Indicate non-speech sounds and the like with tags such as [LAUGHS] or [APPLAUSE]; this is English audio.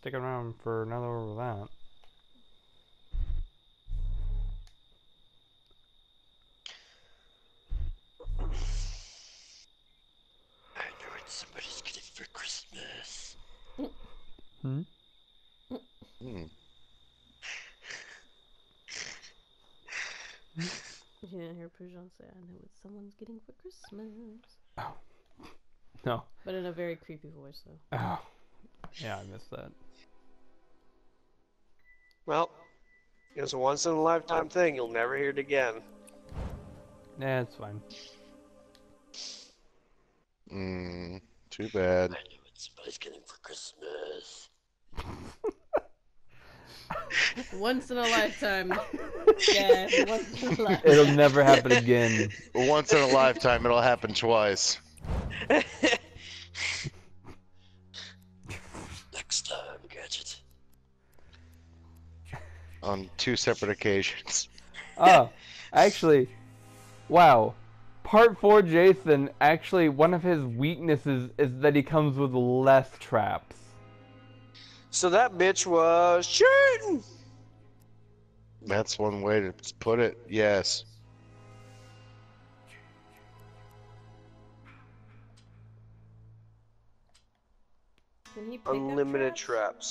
stick around for another one of that. I know what somebody's getting for Christmas. Hmm? Hmm. [LAUGHS] You didn't hear Poojan say, I know what someone's getting for Christmas. Oh. No. But in a very creepy voice, though. Oh. Yeah, I missed that. Well, it was a once in a lifetime thing. You'll never hear it again. Yeah, it's fine. Hmm. Too bad. I know what somebody's getting for Christmas. [LAUGHS] Once in a lifetime. [LAUGHS] yeah, once in a lifetime. It'll never happen again. [LAUGHS] Once in a lifetime, it'll happen twice. Next time, Gadget. On two separate occasions. [LAUGHS] Oh, actually, wow. Part 4 Jason, actually, one of his weaknesses is that he comes with less traps. So that bitch was shooting. That's one way to put it. Yes. Unlimited traps? traps.